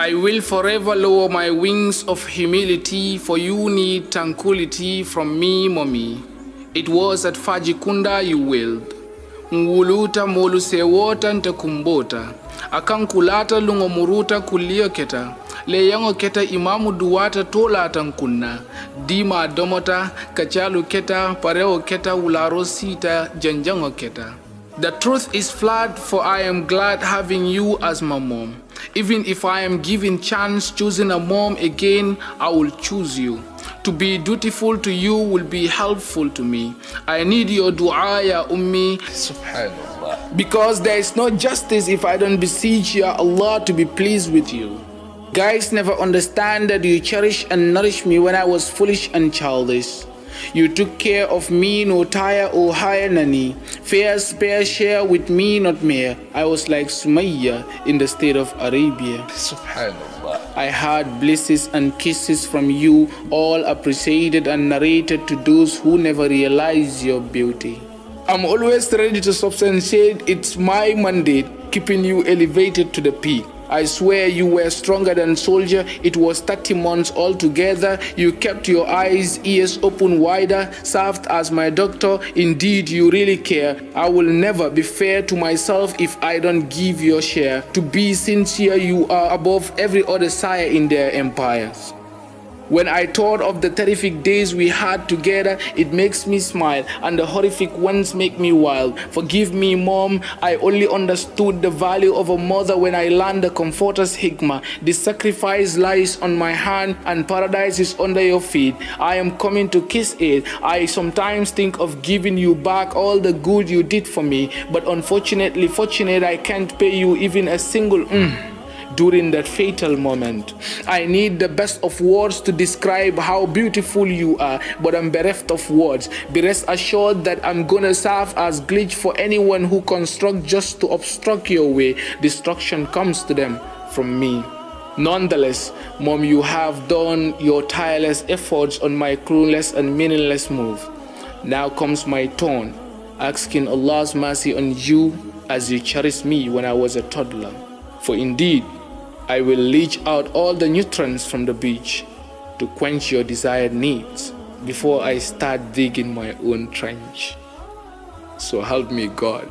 I will forever lower my wings of humility, for you need tranquility from me, mommy. It was at Fajikunda you willed. Nguluta molu sewota ntakumbota. Akankulata lungomuruta kulioketa. leyango keta imamu duwata tola tankunna. Dima domota, kachalu keta, pareo keta, ularo sita, janjango keta. The truth is flat, for I am glad having you as my mom. Even if I am given chance choosing a mom again, I will choose you. To be dutiful to you will be helpful to me. I need your dua, ya ummi, Subhanallah. because there is no justice if I don't beseech ya Allah to be pleased with you. Guys never understand that you cherish and nourish me when I was foolish and childish. You took care of me, no tire oh, or hire nanny. Fair spare share with me, not mere. I was like Sumayya in the state of Arabia. Subhanallah. I had blessings and kisses from you, all appreciated and narrated to those who never realize your beauty. I'm always ready to substantiate it's my mandate, keeping you elevated to the peak. I swear you were stronger than soldier. It was 30 months altogether. You kept your eyes, ears open wider, served as my doctor. Indeed, you really care. I will never be fair to myself if I don't give your share. To be sincere, you are above every other sire in their empires. When I thought of the terrific days we had together, it makes me smile, and the horrific ones make me wild. Forgive me, mom. I only understood the value of a mother when I learned the comforter's hikmah. The sacrifice lies on my hand, and paradise is under your feet. I am coming to kiss it. I sometimes think of giving you back all the good you did for me, but unfortunately, fortunate I can't pay you even a single mm during that fatal moment. I need the best of words to describe how beautiful you are, but I'm bereft of words. Be rest assured that I'm gonna serve as glitch for anyone who construct just to obstruct your way. Destruction comes to them from me. Nonetheless, Mom, you have done your tireless efforts on my clueless and meaningless move. Now comes my turn, asking Allah's mercy on you as you cherished me when I was a toddler. For indeed, I will leach out all the nutrients from the beach to quench your desired needs before I start digging my own trench. So help me God.